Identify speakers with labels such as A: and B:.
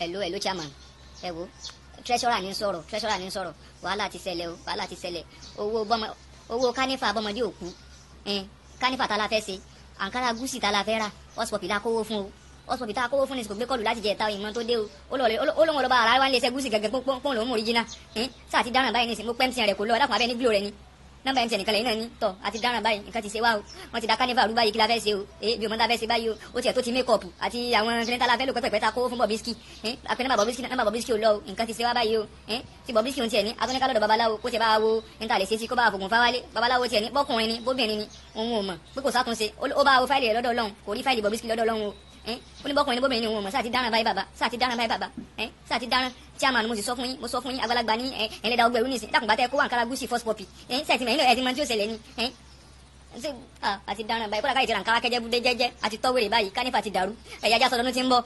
A: hello hello chairman. Ẹ wo treasurer ní sọ̀rọ̀ treasurer ní sọ̀rọ̀. Wàhálà ti ṣẹlẹ̀ o wàhálà ti ṣẹlẹ̀. Owó bọ́mọ owó kánífà bọ́mọdé òkú. Kánífà tá la fẹ́ ṣe? Àǹkárá gúúsì tá la fẹ́ rà? Ọ̀sùpọ̀pì la kówó fún o. Ọ̀sùpọ̀pì tá a kówó fún ní sìkò gbé kọlù láti jẹ ẹ̀ta ìmọ̀ tó dé o. Ó lóun ọlọ́ba ara wa ń lé iṣẹ́ gúúsì gẹ́gẹ́ pọ́n lòún mú ẹn sáà ti dáràn báyìí ní ìsìn mo pẹ́ mtn rẹ̀ kò lọ ẹ̀dàkùn abẹ́ ní glo rẹ̀ ni nọ́mbà mtn nìkan lẹ́yìn náà ní tọ̀ àti dáràn báyìí nǹkan ti ṣe wá o wọ́n ti da kánífà rú báyìí kí la fẹ́ ṣe o èyí bí o mọ̀ tá a fẹ́ ṣe báyìí o ó tiẹ̀ tó ti mékọ̀pù àti àwọn kìnìún tá la fẹ́ lò pẹ́pẹ́ ta kówó fún bọ̀bísíkì àpẹ nọ́mbà bọ̀bísíkì nọ́mbà bọ̀bísíkì ò lọ o nǹkan ti ṣe wá báyìí o bọ̀bísíkì ò tiẹ̀ ní atúnika lọ́dọ̀ babaláwo kó tiẹ̀ bá wo níta lè ṣe sí kó bá fògùn fáwálé babaláwo tiẹ̀ ní bọ́kùnrin ni bóbìnrin ni òun ò mọ̀ pé kò sátúnṣe ó bá wo fáìlì rẹ̀ ní ní ti ti ti chairman mo sì sọ fún yín mo sọ fún yín àgbàlagbà ní ẹlẹ́dàá ọgbẹ̀rún nìsín dàkùnbà tẹ kó wà nkárá gúúsì first copy sẹ́ẹ̀tì mẹ́rin ẹ̀ ti mọ tí ó ṣẹlẹ̀ ni àti dáràn báyìí kó làkàyè ti ràn kára kẹjẹ búdé jẹjẹ àti tọ́wèrè báyìí kánífà ti dàrú ẹ̀yà ajá sọdọ́nù ti ń bọ̀